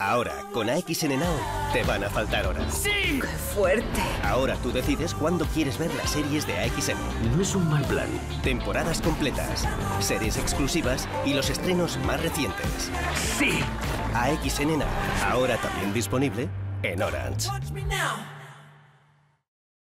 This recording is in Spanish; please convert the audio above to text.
Ahora, con AXNNAW te van a faltar horas. ¡Sí! ¡Qué fuerte! Ahora tú decides cuándo quieres ver las series de AXN. No es un mal plan. Temporadas completas, series exclusivas y los estrenos más recientes. ¡Sí! AXN Now, ahora también disponible en Orange.